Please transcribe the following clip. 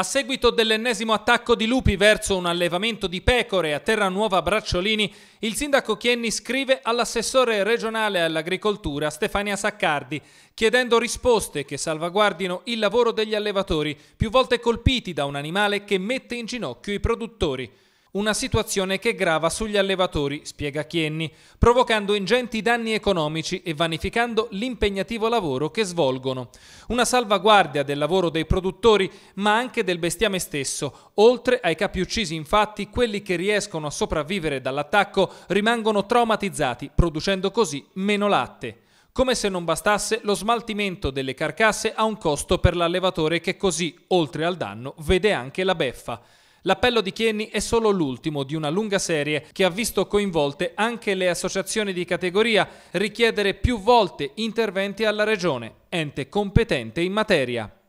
A seguito dell'ennesimo attacco di lupi verso un allevamento di pecore a Terranuova Bracciolini, il sindaco Chienni scrive all'assessore regionale all'agricoltura Stefania Saccardi, chiedendo risposte che salvaguardino il lavoro degli allevatori, più volte colpiti da un animale che mette in ginocchio i produttori. Una situazione che grava sugli allevatori, spiega Chienni, provocando ingenti danni economici e vanificando l'impegnativo lavoro che svolgono. Una salvaguardia del lavoro dei produttori, ma anche del bestiame stesso. Oltre ai capi uccisi, infatti, quelli che riescono a sopravvivere dall'attacco rimangono traumatizzati, producendo così meno latte. Come se non bastasse, lo smaltimento delle carcasse ha un costo per l'allevatore che così, oltre al danno, vede anche la beffa. L'appello di Chienni è solo l'ultimo di una lunga serie che ha visto coinvolte anche le associazioni di categoria richiedere più volte interventi alla Regione, ente competente in materia.